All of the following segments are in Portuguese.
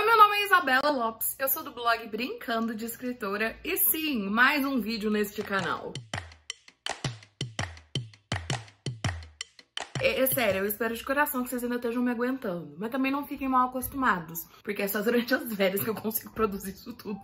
Oi, meu nome é Isabela Lopes, eu sou do blog Brincando de Escritora e sim, mais um vídeo neste canal. É, é, sério, eu espero de coração que vocês ainda estejam me aguentando, mas também não fiquem mal acostumados, porque é só durante as férias que eu consigo produzir isso tudo.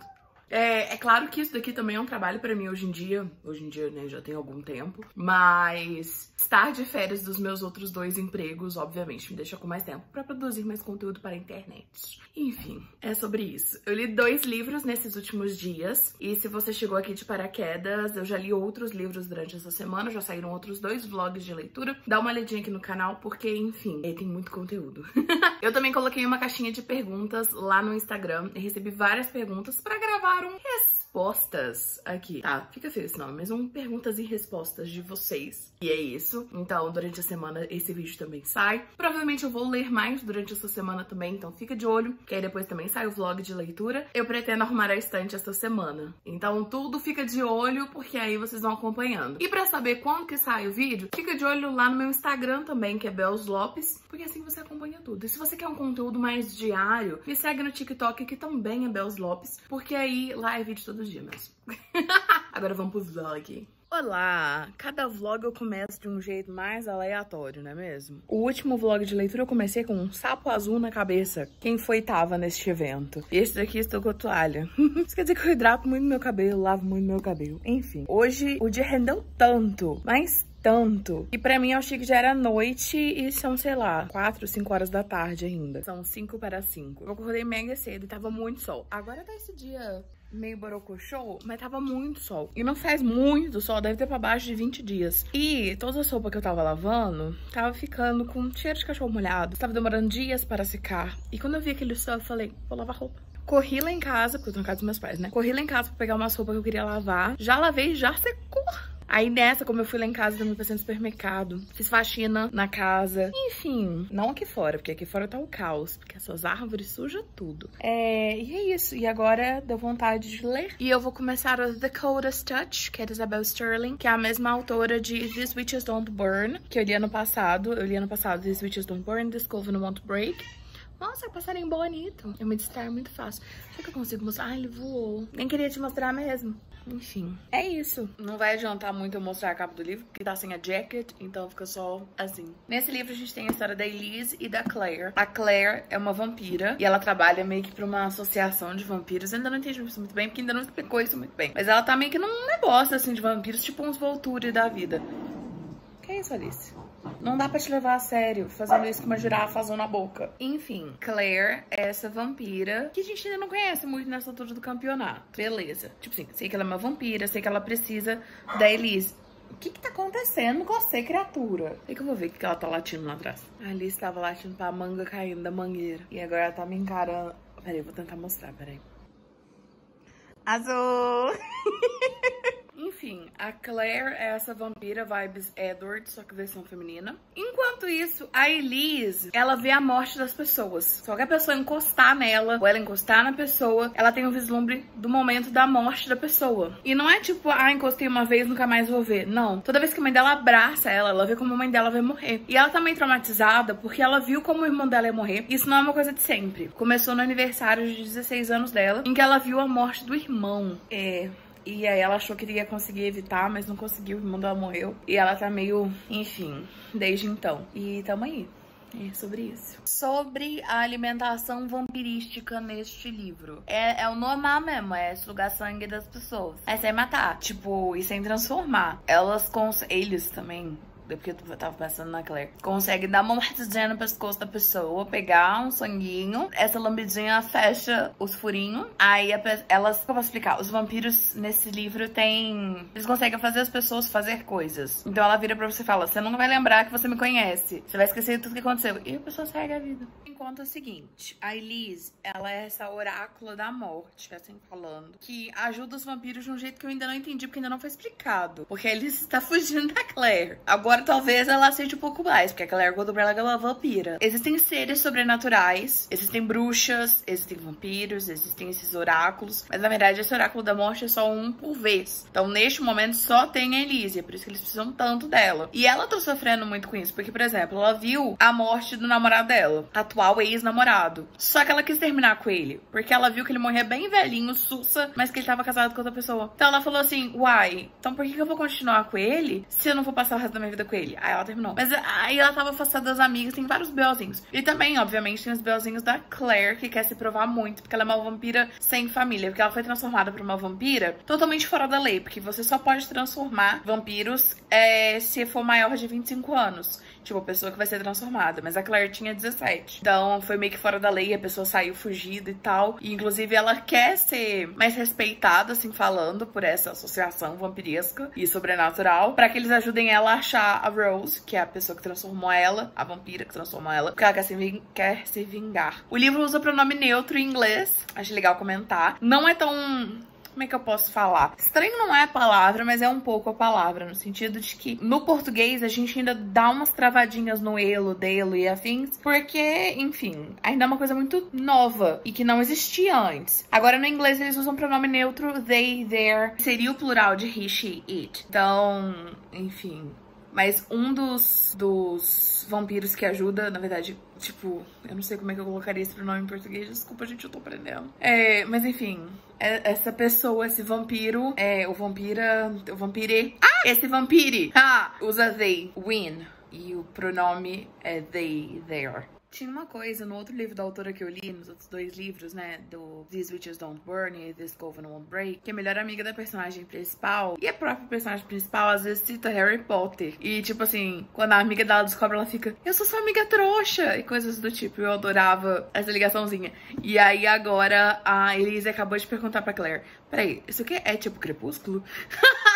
É, é, claro que isso daqui também é um trabalho pra mim hoje em dia. Hoje em dia, né, já tem algum tempo. Mas estar de férias dos meus outros dois empregos, obviamente, me deixa com mais tempo pra produzir mais conteúdo para a internet. Enfim, é sobre isso. Eu li dois livros nesses últimos dias. E se você chegou aqui de paraquedas, eu já li outros livros durante essa semana. Já saíram outros dois vlogs de leitura. Dá uma olhadinha aqui no canal, porque, enfim, tem muito conteúdo. eu também coloquei uma caixinha de perguntas lá no Instagram. E recebi várias perguntas pra gravar mandaram respostas aqui. Tá, fica feio esse nome, mas um perguntas e respostas de vocês. E é isso. Então, durante a semana, esse vídeo também sai. Provavelmente eu vou ler mais durante essa semana também, então fica de olho, que aí depois também sai o vlog de leitura. Eu pretendo arrumar a estante esta semana. Então, tudo fica de olho, porque aí vocês vão acompanhando. E pra saber quando que sai o vídeo, fica de olho lá no meu Instagram também, que é Belos Lopes, porque assim você acompanha tudo. E se você quer um conteúdo mais diário, me segue no TikTok, que também é Belos Lopes, porque aí lá é vídeo todo dia mesmo. Agora vamos pro vlog. Olá! Cada vlog eu começo de um jeito mais aleatório, não é mesmo? O último vlog de leitura eu comecei com um sapo azul na cabeça. Quem foi tava neste evento. Esse daqui estou com a toalha. Isso quer dizer que eu hidrato muito meu cabelo, lavo muito meu cabelo. Enfim, hoje o dia rendeu tanto, mas tanto. E pra mim eu achei que já era noite e são, sei lá, 4, 5 horas da tarde ainda. São 5 para 5. Eu acordei mega cedo e tava muito sol. Agora tá esse dia meio borocochô, mas tava muito sol. E não faz muito sol, deve ter pra baixo de 20 dias. E toda a sopa que eu tava lavando, tava ficando com cheiro de cachorro molhado. Tava demorando dias para secar. E quando eu vi aquele sol, eu falei, vou lavar roupa. Corri lá em casa, porque eu tô na casa dos meus pais, né? Corri lá em casa pra pegar umas roupas que eu queria lavar. Já lavei, já secou. Aí nessa, como eu fui lá em casa, também passei no supermercado. Fiz faxina na casa. Enfim, não aqui fora, porque aqui fora tá o caos. Porque essas árvores sujam tudo. É, e é isso. E agora deu vontade de ler. E eu vou começar The Coldest Touch, que é da Isabel Sterling, que é a mesma autora de These Witches Don't Burn, que eu li ano passado. Eu li ano passado These Witches Don't Burn, This Coven Won't Break. Nossa, passarinho bonito. Eu me distraio muito fácil. Será que eu consigo mostrar? Ai, ele voou. Nem queria te mostrar mesmo. Enfim, é isso. Não vai adiantar muito eu mostrar a capa do livro, porque tá sem a jacket, então fica só assim. Nesse livro a gente tem a história da Elise e da Claire. A Claire é uma vampira e ela trabalha meio que pra uma associação de vampiros. Eu ainda não entendi isso muito bem, porque ainda não explicou isso muito bem. Mas ela tá meio que num negócio assim de vampiros, tipo uns Volturi da vida. Que é isso, Alice? Não dá pra te levar a sério fazendo isso com uma girafa azul na boca. Enfim, Claire é essa vampira que a gente ainda não conhece muito nessa altura do campeonato. Beleza. Tipo assim, sei que ela é uma vampira, sei que ela precisa da Elise. O que que tá acontecendo com você, criatura? É que eu vou ver o que, que ela tá latindo lá atrás. A Alice tava latindo pra manga caindo da mangueira. E agora ela tá me encarando. Peraí, eu vou tentar mostrar, peraí. Azul! Enfim, a Claire é essa vampira vibes Edward, só que versão feminina. Enquanto isso, a Elise, ela vê a morte das pessoas. Só que a pessoa encostar nela, ou ela encostar na pessoa, ela tem um vislumbre do momento da morte da pessoa. E não é tipo, ah, encostei uma vez, nunca mais vou ver. Não. Toda vez que a mãe dela abraça ela, ela vê como a mãe dela vai morrer. E ela tá traumatizada porque ela viu como o irmão dela ia morrer. Isso não é uma coisa de sempre. Começou no aniversário de 16 anos dela, em que ela viu a morte do irmão. É. E aí ela achou que ia conseguir evitar, mas não conseguiu, o dela morreu. E ela tá meio, enfim, desde então. E tamo aí. É sobre isso. Sobre a alimentação vampirística neste livro. É, é o normal mesmo, é sugar sangue das pessoas. É sem matar, tipo, e sem transformar. Elas com eles também porque eu tava pensando na Claire, consegue dar uma mordidinha no pescoço da pessoa, pegar um sanguinho, essa lambidinha fecha os furinhos, aí elas, como eu posso explicar, os vampiros nesse livro tem, eles conseguem fazer as pessoas fazer coisas. Então ela vira pra você e fala, você não vai lembrar que você me conhece, você vai esquecer tudo que aconteceu. E a pessoa segue a vida. Enquanto é o seguinte, a Elise, ela é essa oráculo da morte, assim falando, que ajuda os vampiros de um jeito que eu ainda não entendi, porque ainda não foi explicado. Porque a Elise está fugindo da Claire. Agora agora talvez ela aceite um pouco mais, porque a Claire Goldberg é uma vampira. Existem seres sobrenaturais, existem bruxas, existem vampiros, existem esses oráculos, mas na verdade esse oráculo da morte é só um por vez. Então neste momento só tem a Elise, é por isso que eles precisam tanto dela. E ela tá sofrendo muito com isso, porque, por exemplo, ela viu a morte do namorado dela, atual ex-namorado. Só que ela quis terminar com ele, porque ela viu que ele morria bem velhinho, sussa, mas que ele tava casado com outra pessoa. Então ela falou assim, uai, então por que eu vou continuar com ele se eu não vou passar o resto da minha vida com ele? Aí ela terminou. Mas aí ela tava afastada das amigas, tem vários belzinhos. E também, obviamente, tem os belzinhos da Claire, que quer se provar muito, porque ela é uma vampira sem família, porque ela foi transformada por uma vampira totalmente fora da lei, porque você só pode transformar vampiros é, se for maior de 25 anos. Tipo, a pessoa que vai ser transformada. Mas a Claire tinha 17. Então foi meio que fora da lei, a pessoa saiu fugida e tal. E inclusive ela quer ser mais respeitada, assim, falando por essa associação vampiresca e sobrenatural, para que eles ajudem ela a achar a Rose, que é a pessoa que transformou ela, a vampira que transformou ela, porque ela quer se, quer se vingar. O livro usa pronome neutro em inglês, acho legal comentar. Não é tão como é que eu posso falar? Estranho não é a palavra, mas é um pouco a palavra, no sentido de que no português a gente ainda dá umas travadinhas no elo, delo e afins, porque, enfim, ainda é uma coisa muito nova e que não existia antes. Agora no inglês eles usam pronome neutro they, their, seria o plural de he, she, it. Então, enfim, mas um dos, dos vampiros que ajuda, na verdade, tipo, eu não sei como é que eu colocaria esse pronome em português, desculpa, gente, eu tô aprendendo. É, mas enfim, é, essa pessoa, esse vampiro, é, o vampira, o vampire, ah, esse vampire, ah, usa they, win, e o pronome é they, their. Tinha uma coisa no outro livro da autora que eu li, nos outros dois livros, né? Do These Witches Don't Burn e This Coven Won't Break, que a melhor amiga da personagem principal e a própria personagem principal às vezes cita Harry Potter. E tipo assim, quando a amiga dela descobre, ela fica, eu sou sua amiga trouxa e coisas do tipo. Eu adorava essa ligaçãozinha. E aí agora a Elise acabou de perguntar pra Claire: peraí, isso aqui é tipo crepúsculo?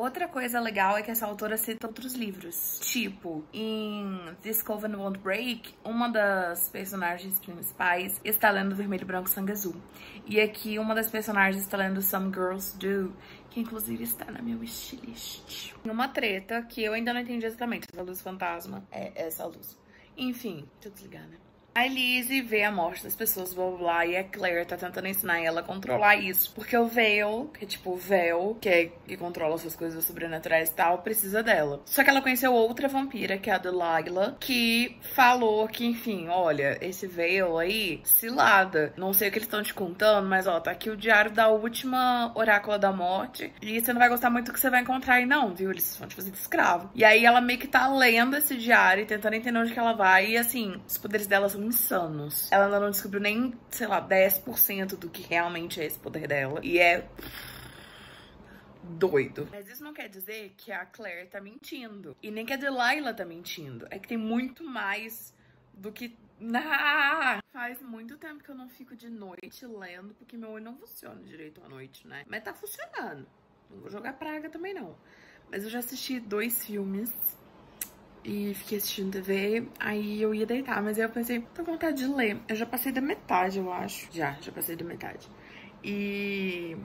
Outra coisa legal é que essa autora cita outros livros. Tipo, em This Coven Won't Break, uma das personagens principais está lendo Vermelho, Branco, Sangue Azul. E aqui uma das personagens está lendo Some Girls Do, que inclusive está na minha wishlist. Uma treta que eu ainda não entendi exatamente. Essa luz fantasma é essa luz. Enfim, deixa eu desligar, né? A Elise vê a morte das pessoas, blá blá blá, e a Claire tá tentando ensinar ela a controlar isso. Porque o Veil, que é tipo o Véu, que é que controla essas coisas sobrenaturais e tal, precisa dela. Só que ela conheceu outra vampira, que é a Delilah, que falou que, enfim, olha, esse Veil aí, cilada. Não sei o que eles estão te contando, mas ó, tá aqui o diário da última orácula da morte. E você não vai gostar muito do que você vai encontrar aí, não, viu? Eles vão te fazer de escravo. E aí ela meio que tá lendo esse diário e tentando entender onde que ela vai. E assim, os poderes dela são insanos. Ela ainda não descobriu nem, sei lá, 10% do que realmente é esse poder dela. E é doido. Mas isso não quer dizer que a Claire tá mentindo. E nem que a Delilah tá mentindo. É que tem muito mais do que. Ah, faz muito tempo que eu não fico de noite lendo, porque meu olho não funciona direito à noite, né? Mas tá funcionando. Não vou jogar praga também, não. Mas eu já assisti dois filmes e fiquei assistindo TV, aí eu ia deitar, mas aí eu pensei, tô com vontade de ler. Eu já passei da metade, eu acho. Já, já passei da metade. E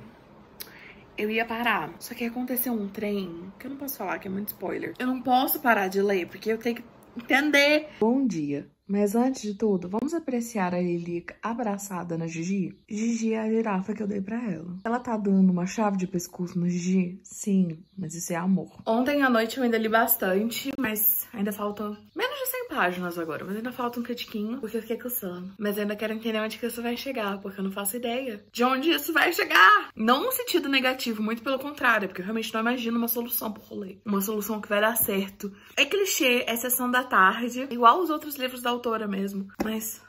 eu ia parar. Só que aconteceu um trem, que eu não posso falar, que é muito spoiler. Eu não posso parar de ler, porque eu tenho que entender. Bom dia. Mas antes de tudo, vamos apreciar a Lilica abraçada na Gigi? Gigi é a girafa que eu dei pra ela. Ela tá dando uma chave de pescoço no Gigi? Sim, mas isso é amor. Ontem à noite eu ainda li bastante, mas ainda faltam menos de 100 páginas agora. Mas ainda falta um critiquinho, porque eu fiquei cansando. Mas ainda quero entender onde que isso vai chegar, porque eu não faço ideia de onde isso vai chegar. Não no sentido negativo, muito pelo contrário, porque eu realmente não imagino uma solução pro rolê. Uma solução que vai dar certo. É clichê, é sessão da tarde, igual os outros livros da autora mesmo. Mas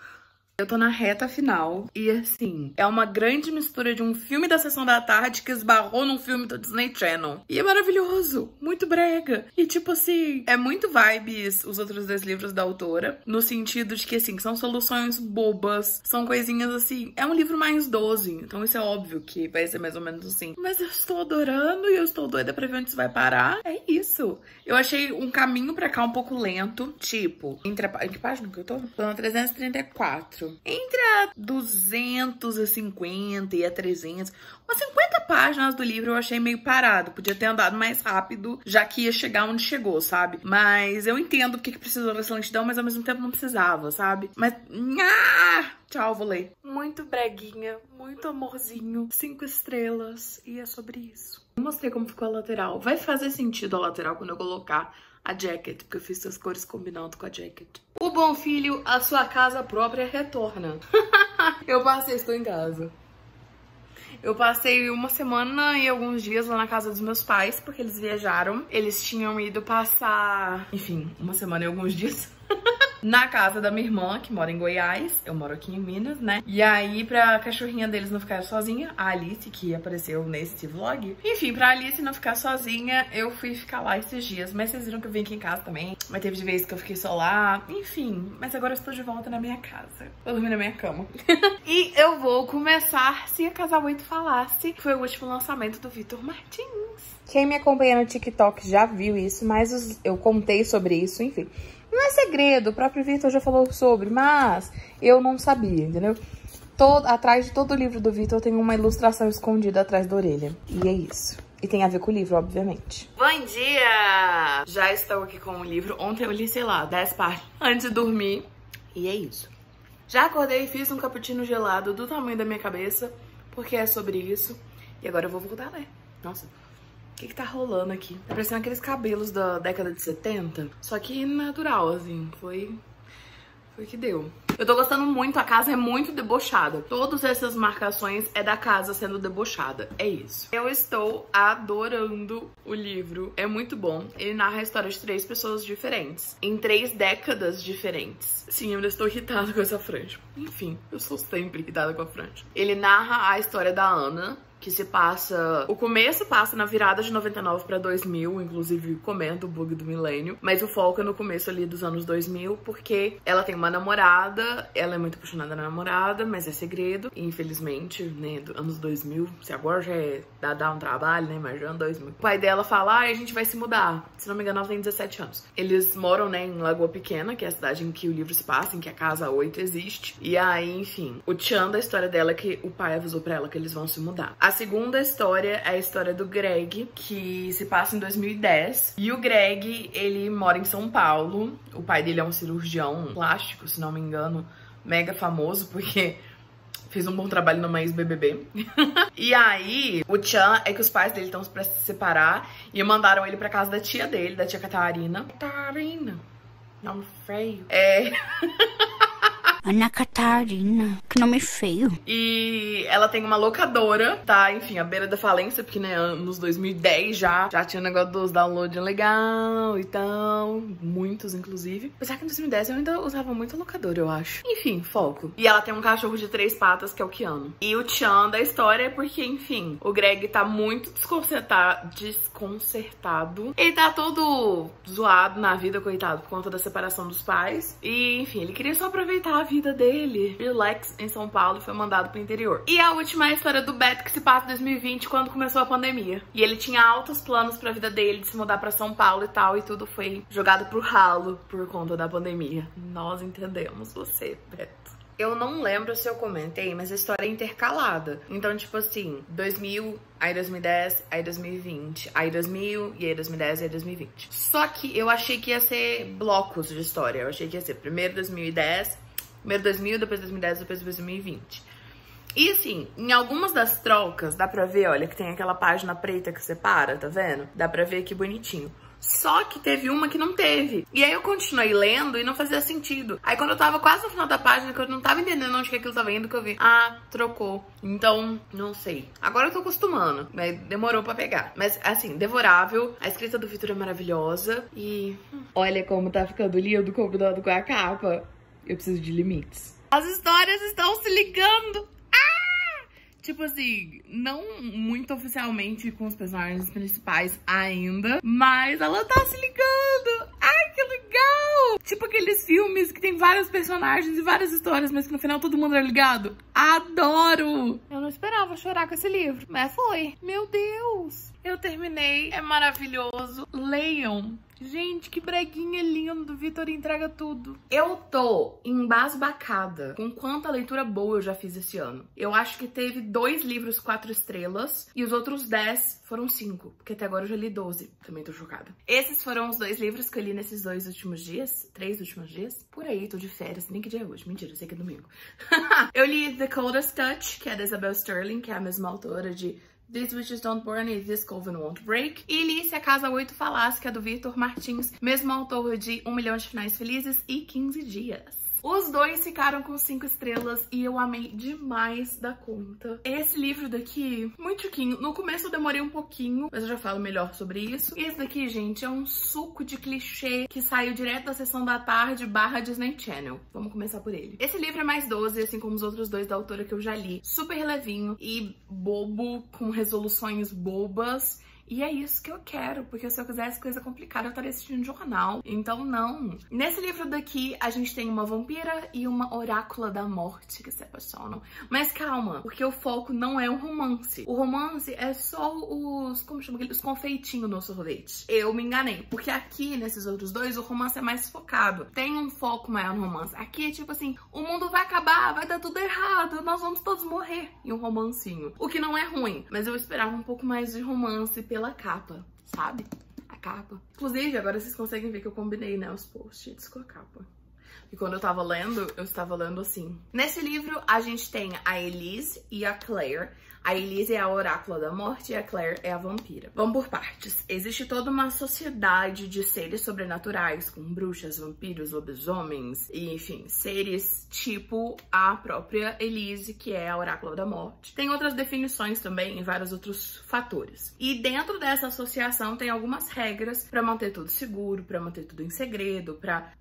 eu tô na reta final e, assim, é uma grande mistura de um filme da Sessão da Tarde que esbarrou num filme do Disney Channel. E é maravilhoso, muito brega. E, tipo assim, é muito vibes os outros dois livros da autora, no sentido de que, assim, são soluções bobas, são coisinhas, assim, é um livro mais 12, então isso é óbvio que vai ser mais ou menos assim. Mas eu estou adorando e eu estou doida pra ver onde isso vai parar. É isso. Eu achei um caminho pra cá um pouco lento, tipo, entre a... Em que página que eu tô? Tô na 334 entre a 250 e a 300, umas 50 páginas do livro eu achei meio parado. Podia ter andado mais rápido, já que ia chegar onde chegou, sabe? Mas eu entendo porque que precisou dessa lentidão, mas ao mesmo tempo não precisava, sabe? Mas. Ah! Tchau, vou ler. Muito breguinha, muito amorzinho, cinco estrelas, e é sobre isso. Mostrei como ficou a lateral. Vai fazer sentido a lateral quando eu colocar a jacket, porque eu fiz as cores combinando com a jacket. O bom filho, a sua casa própria retorna. eu passei, estou em casa. Eu passei uma semana e alguns dias lá na casa dos meus pais, porque eles viajaram. Eles tinham ido passar, enfim, uma semana e alguns dias. na casa da minha irmã, que mora em Goiás. Eu moro aqui em Minas, né? E aí, pra cachorrinha deles não ficar sozinha, a Alice, que apareceu nesse vlog. Enfim, pra Alice não ficar sozinha, eu fui ficar lá esses dias. Mas vocês viram que eu vim aqui em casa também. Mas teve de vez que eu fiquei só lá. Enfim, mas agora eu estou de volta na minha casa. Vou dormir na minha cama. e eu vou começar Se a Casa 8 Falasse, que foi o último lançamento do Vitor Martins. Quem me acompanha no TikTok já viu isso, mas eu contei sobre isso, enfim. Não é segredo, o próprio Vitor já falou sobre, mas eu não sabia, entendeu? Todo, atrás de todo livro do Vitor tem uma ilustração escondida atrás da orelha. E é isso. E tem a ver com o livro, obviamente. Bom dia! Já estou aqui com o livro. Ontem eu li, sei lá, 10 páginas antes de dormir. E é isso. Já acordei e fiz um cappuccino gelado do tamanho da minha cabeça, porque é sobre isso. E agora eu vou voltar a ler. Nossa, o que que tá rolando aqui? Tá parecendo aqueles cabelos da década de 70, só que natural, assim, foi... Foi que deu. Eu tô gostando muito, a casa é muito debochada. Todas essas marcações é da casa sendo debochada. É isso. Eu estou adorando o livro. É muito bom. Ele narra a história de três pessoas diferentes. Em três décadas diferentes. Sim, eu ainda estou irritada com essa franja. Enfim, eu sou sempre irritada com a franja. Ele narra a história da Ana, que se passa. O começo passa na virada de 99 para 2000, inclusive comenta o bug do milênio, mas o foco é no começo ali dos anos 2000, porque ela tem uma namorada, ela é muito apaixonada na namorada, mas é segredo, e infelizmente, né, anos 2000, se agora já é dá, dá um trabalho, né, mas já é 2000. O pai dela fala, ah, a gente vai se mudar. Se não me engano, ela tem 17 anos. Eles moram, né, em Lagoa Pequena, que é a cidade em que o livro se passa, em que a casa 8 existe. E aí, enfim, o tchan da história dela é que o pai avisou pra ela que eles vão se mudar. A segunda história é a história do Greg, que se passa em 2010. E o Greg, ele mora em São Paulo. O pai dele é um cirurgião plástico, se não me engano, mega famoso, porque fez um bom trabalho no mais BBB. e aí, o Chan é que os pais dele estão pra se separar e mandaram ele pra casa da tia dele, da tia Catarina. Catarina. Nome feio. É. Ana Catarina. Que nome feio. E ela tem uma locadora, tá? Enfim, à beira da falência, porque, né, nos 2010 já, já tinha o negócio dos downloads legal e tal. Muitos, inclusive. Apesar que em 2010 eu ainda usava muito locadora, eu acho. Enfim, foco. E ela tem um cachorro de três patas, que é o Keanu. E o Chan da história é porque, enfim, o Greg tá muito desconcertado. Desconcertado. Ele tá todo zoado na vida, coitado, por conta da separação dos pais. E, enfim, ele queria só aproveitar a vida vida dele. Relax em São Paulo foi mandado pro interior. E a última é a história do Beto que se passa em 2020 quando começou a pandemia. E ele tinha altos planos pra vida dele de se mudar pra São Paulo e tal, e tudo foi jogado pro ralo por conta da pandemia. Nós entendemos você, Beto. Eu não lembro se eu comentei, mas a história é intercalada. Então, tipo assim, 2000, aí 2010, aí 2020, aí 2000, e aí 2010, e aí 2020. Só que eu achei que ia ser blocos de história. Eu achei que ia ser primeiro 2010, Primeiro 2000, depois 2010, depois 2020. E assim, em algumas das trocas, dá pra ver, olha, que tem aquela página preta que separa, tá vendo? Dá pra ver que bonitinho. Só que teve uma que não teve. E aí eu continuei lendo e não fazia sentido. Aí quando eu tava quase no final da página, que eu não tava entendendo onde que aquilo tava indo, que eu vi, ah, trocou. Então, não sei. Agora eu tô acostumando, mas demorou pra pegar. Mas assim, devorável. A escrita do Vitor é maravilhosa e... Hum. Olha como tá ficando lindo combinado com a capa. Eu preciso de limites. As histórias estão se ligando. Ah! Tipo assim, não muito oficialmente com os personagens principais ainda, mas ela tá se ligando. Ai, que legal! Tipo aqueles filmes que tem vários personagens e várias histórias, mas que no final todo mundo é ligado. Adoro! Eu não esperava chorar com esse livro, mas foi. Meu Deus! Eu terminei, é maravilhoso. Leiam! Gente, que breguinha lindo. Vitor entrega tudo. Eu tô embasbacada com quanta leitura boa eu já fiz esse ano. Eu acho que teve dois livros quatro estrelas e os outros dez foram cinco, porque até agora eu já li doze. Também tô chocada. Esses foram os dois livros que eu li nesses dois últimos dias. Três últimos dias. Por aí, tô de férias. Nem que dia é hoje. Mentira, sei que é domingo. eu li The Coldest Touch, que é da Isabel Sterling, que é a mesma autora de These Witches Don't Burn e This Coven Won't Break. E li Se a Casa 8 Falasse, que é do Victor Martins, mesmo autor de Um Milhão de Finais Felizes e 15 Dias. Os dois ficaram com cinco estrelas e eu amei demais da conta. Esse livro daqui, muito chiquinho. No começo eu demorei um pouquinho, mas eu já falo melhor sobre isso. Esse daqui, gente, é um suco de clichê que saiu direto da sessão da tarde barra Disney Channel. Vamos começar por ele. Esse livro é mais 12, assim como os outros dois da autora que eu já li. Super levinho e bobo, com resoluções bobas. E é isso que eu quero, porque se eu quisesse coisa complicada, eu estaria assistindo jornal. Então, não. Nesse livro daqui, a gente tem uma vampira e uma orácula da morte que se apaixonam. Mas calma, porque o foco não é um romance. O romance é só os, como chama aquele? Os confeitinhos no sorvete. Eu me enganei, porque aqui, nesses outros dois, o romance é mais focado. Tem um foco maior no romance. Aqui é tipo assim, o mundo vai acabar, vai dar tudo errado, nós vamos todos morrer. E um romancinho. O que não é ruim, mas eu esperava um pouco mais de romance pela capa, sabe? A capa. Inclusive, agora vocês conseguem ver que eu combinei, né, os post-its com a capa. E quando eu tava lendo, eu estava lendo assim. Nesse livro, a gente tem a Elise e a Claire. A Elise é a orácula da morte e a Claire é a vampira. Vamos por partes. Existe toda uma sociedade de seres sobrenaturais, com bruxas, vampiros, lobisomens, e, enfim, seres tipo a própria Elise, que é a orácula da morte. Tem outras definições também e vários outros fatores. E dentro dessa associação tem algumas regras para manter tudo seguro, para manter tudo em segredo, para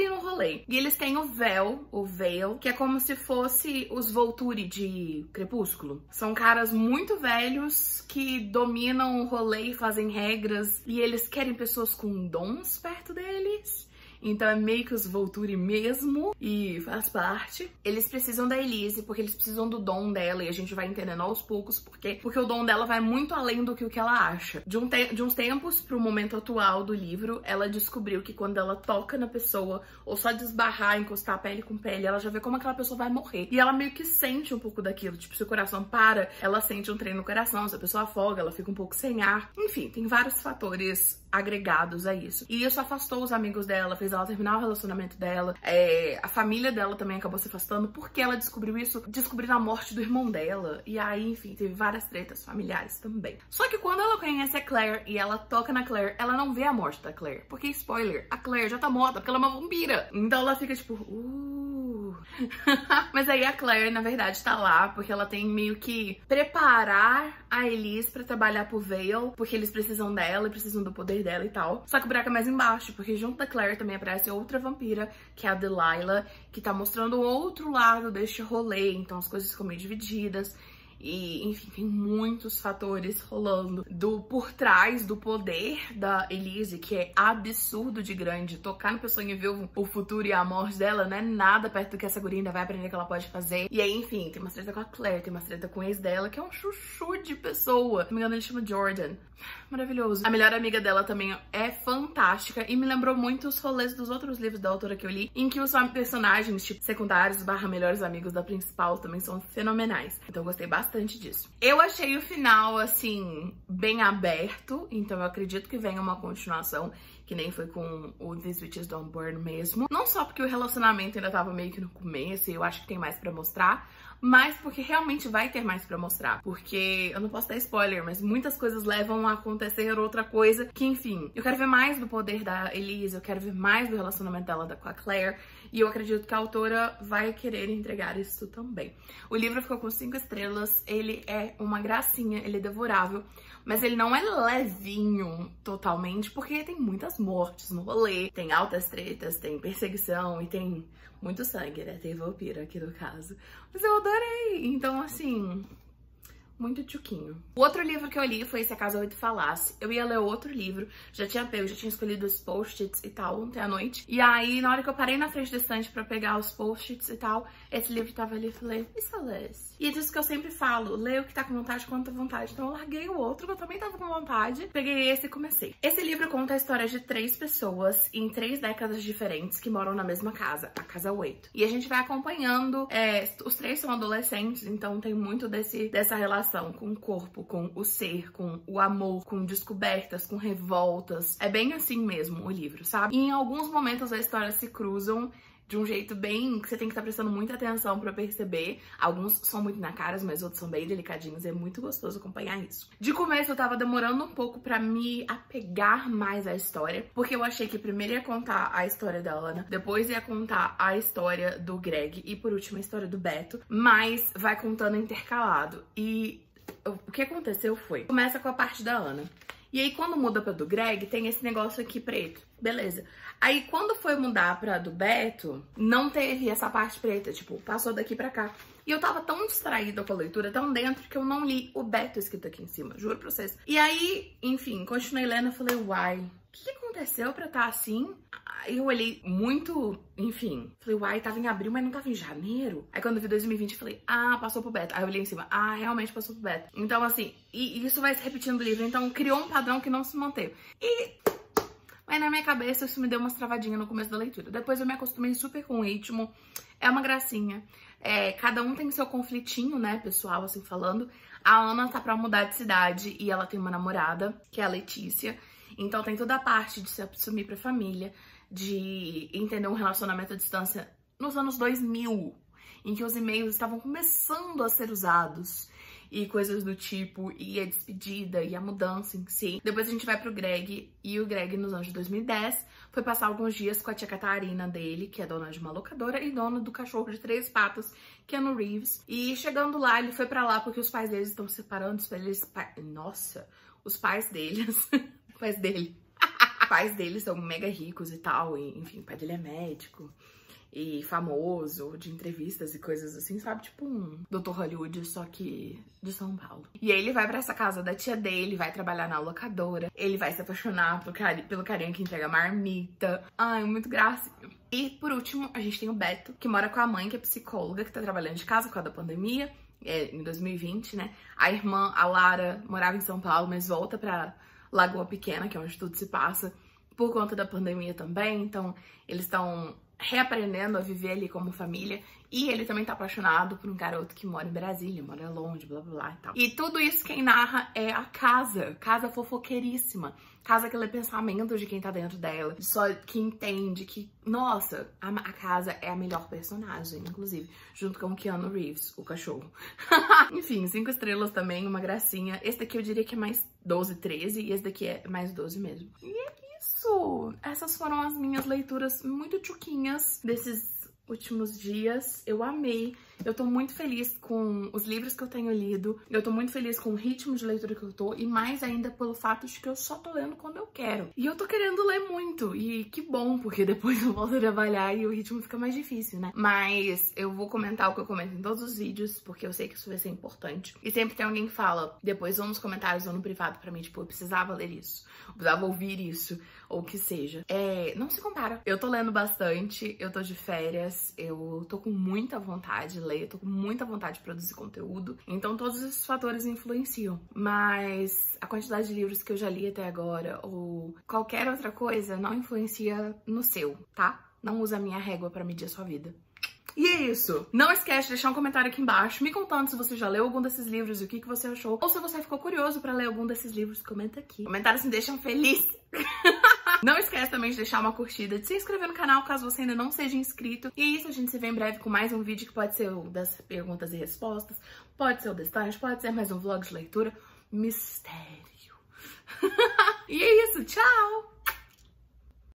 ordem no rolê. E eles têm o véu, o veil, que é como se fosse os Volturi de Crepúsculo. São caras muito velhos que dominam o rolê e fazem regras. E eles querem pessoas com dons perto deles. Então é meio que os Volturi mesmo e faz parte. Eles precisam da Elise porque eles precisam do dom dela e a gente vai entendendo aos poucos porque porque o dom dela vai muito além do que o que ela acha. De, um te de uns tempos pro momento atual do livro, ela descobriu que quando ela toca na pessoa ou só desbarrar, encostar pele com pele, ela já vê como aquela pessoa vai morrer. E ela meio que sente um pouco daquilo, tipo, se o coração para, ela sente um trem no coração, se a pessoa afoga, ela fica um pouco sem ar. Enfim, tem vários fatores agregados a isso. E isso afastou os amigos dela, fez ela terminar o relacionamento dela. É, a família dela também acabou se afastando porque ela descobriu isso, descobrindo a morte do irmão dela. E aí, enfim, teve várias tretas familiares também. Só que quando ela conhece a Claire e ela toca na Claire, ela não vê a morte da Claire. Porque, spoiler, a Claire já tá morta porque ela é uma vampira. Então ela fica tipo, uh. Mas aí a Claire, na verdade, tá lá porque ela tem meio que preparar a Elise pra trabalhar pro Vale, porque eles precisam dela e precisam do poder dela e tal. Só que o buraco é mais embaixo, porque junto da Claire também aparece outra vampira, que é a Delilah, que tá mostrando o outro lado deste rolê, então as coisas ficam meio divididas. E, enfim, tem muitos fatores rolando do por trás do poder da Elise, que é absurdo de grande. Tocar no pessoa e ver o, futuro e a morte dela não é nada perto do que essa guria ainda vai aprender que ela pode fazer. E aí, enfim, tem uma treta com a Claire, tem uma treta com o ex dela, que é um chuchu de pessoa. Se não me engano, ele chama Jordan. Maravilhoso. A melhor amiga dela também é fantástica e me lembrou muito os rolês dos outros livros da autora que eu li, em que os personagens, tipo, secundários barra melhores amigos da principal também são fenomenais. Então gostei bastante bastante disso. Eu achei o final, assim, bem aberto, então eu acredito que venha uma continuação, que nem foi com o These Witches Don't Burn mesmo. Não só porque o relacionamento ainda tava meio que no começo e eu acho que tem mais pra mostrar, mas porque realmente vai ter mais pra mostrar. Porque eu não posso dar spoiler, mas muitas coisas levam a acontecer outra coisa que, enfim, eu quero ver mais do poder da Elise, eu quero ver mais do relacionamento dela com a Claire. E eu acredito que a autora vai querer entregar isso também. O livro ficou com cinco estrelas, ele é uma gracinha, ele é devorável, mas ele não é levinho totalmente, porque tem muitas mortes no rolê, tem altas tretas, tem perseguição e tem muito sangue, né? Tem vampiro aqui no caso. Mas eu adorei! Então, assim, muito tchuquinho. O outro livro que eu li foi Se a Casa Oito Falasse. Eu ia ler outro livro, já tinha pego, já tinha escolhido os post-its e tal ontem à noite. E aí, na hora que eu parei na frente da estante pra pegar os post-its e tal, esse livro tava ali e falei, e se eu? E é disso que eu sempre falo, lê o que tá com vontade quando tá vontade. Então eu larguei o outro, que eu também tava com vontade, peguei esse e comecei. Esse livro conta a história de três pessoas em três décadas diferentes que moram na mesma casa, a Casa Oito. E a gente vai acompanhando, é, os três são adolescentes, então tem muito desse, dessa relação com o corpo, com o ser, com o amor, com descobertas, com revoltas. É bem assim mesmo o livro, sabe? E em alguns momentos a história se cruzam de um jeito bem que você tem que estar tá prestando muita atenção para perceber. Alguns são muito na cara, mas outros são bem delicadinhos. É muito gostoso acompanhar isso. De começo eu tava demorando um pouco para me apegar mais à história, porque eu achei que primeiro ia contar a história da Ana, depois ia contar a história do Greg e por último a história do Beto, mas vai contando intercalado. E o que aconteceu foi, começa com a parte da Ana. E aí, quando muda pra do Greg, tem esse negócio aqui preto. Beleza. Aí, quando foi mudar pra do Beto, não teve essa parte preta. Tipo, passou daqui pra cá. E eu tava tão distraída com a leitura, tão dentro, que eu não li o Beto escrito aqui em cima. Juro pra vocês. E aí, enfim, continuei lendo e falei, uai, o que aconteceu pra estar tá assim? Aí eu olhei muito, enfim, falei, uai, tava em abril, mas não tava em janeiro. Aí quando eu vi 2020, eu falei, ah, passou pro Beto. Aí eu olhei em cima, ah, realmente passou pro Beto. Então, assim, e isso vai se repetindo no livro, então criou um padrão que não se manteve. E mas na minha cabeça isso me deu umas travadinhas no começo da leitura. Depois eu me acostumei super com o ritmo. É uma gracinha. É, cada um tem seu conflitinho, né, pessoal, assim falando. A Ana tá pra mudar de cidade e ela tem uma namorada, que é a Letícia. Então tem toda a parte de se assumir pra família, de entender um relacionamento à distância nos anos 2000, em que os e-mails estavam começando a ser usados e coisas do tipo, e a despedida e a mudança em si. Depois a gente vai pro Greg, e o Greg nos anos de 2010 foi passar alguns dias com a tia Catarina dele, que é dona de uma locadora, e dona do cachorro de três patas, que é no Reeves. E chegando lá, ele foi para lá porque os pais deles estão separando, eles... Nossa, os pais deles... pais dele pais deles são mega ricos e tal, e, enfim, o pai dele é médico e famoso, de entrevistas e coisas assim, sabe? Tipo um Dr. Hollywood, só que de São Paulo. E aí ele vai para essa casa da tia dele, vai trabalhar na locadora, ele vai se apaixonar pelo, cari pelo carinha que entrega marmita. Ai, muito gracinha. E por último, a gente tem o Beto, que mora com a mãe, que é psicóloga, que tá trabalhando de casa por causa da pandemia, é, em 2020, né? A irmã, a Lara, morava em São Paulo, mas volta pra Lagoa Pequena, que é onde tudo se passa, por conta da pandemia também. Então, eles estão reaprendendo a viver ali como família. E ele também tá apaixonado por um garoto que mora em Brasília, mora longe, blá blá blá e tal. E tudo isso quem narra é a casa, casa fofoqueiríssima. Casa que lê pensamento de quem tá dentro dela, só que entende que, nossa, a, a casa é a melhor personagem, inclusive, junto com o Keanu Reeves, o cachorro. Enfim, cinco estrelas também, uma gracinha. Esse daqui eu diria que é mais 12, 13, e esse daqui é mais 12 mesmo. E é isso! Essas foram as minhas leituras muito tchuquinhas desses últimos dias. Eu amei. Eu tô muito feliz com os livros que eu tenho lido. Eu tô muito feliz com o ritmo de leitura que eu tô. E mais ainda pelo fato de que eu só tô lendo quando eu quero. E eu tô querendo ler muito. E que bom, porque depois eu volto a trabalhar e o ritmo fica mais difícil, né? Mas eu vou comentar o que eu comento em todos os vídeos, porque eu sei que isso vai ser importante. E sempre tem alguém que fala, depois ou nos comentários ou no privado pra mim, tipo, eu precisava ler isso. Eu precisava ouvir isso, ou o que seja. É, não se compara. Eu tô lendo bastante, eu tô de férias, eu tô com muita vontade de ler, tô com muita vontade de produzir conteúdo. Então todos esses fatores influenciam. Mas a quantidade de livros que eu já li até agora, ou qualquer outra coisa, não influencia no seu, tá? Não usa a minha régua para medir a sua vida. E é isso. Não esquece de deixar um comentário aqui embaixo me contando se você já leu algum desses livros e o que, que você achou. Ou se você ficou curioso pra ler algum desses livros, comenta aqui. Comentários me deixam feliz. Não esquece também de deixar uma curtida, de se inscrever no canal caso você ainda não seja inscrito. E é isso, a gente se vê em breve com mais um vídeo que pode ser o das perguntas e respostas, pode ser o destante, pode ser mais um vlog de leitura. Mistério. e é isso, tchau!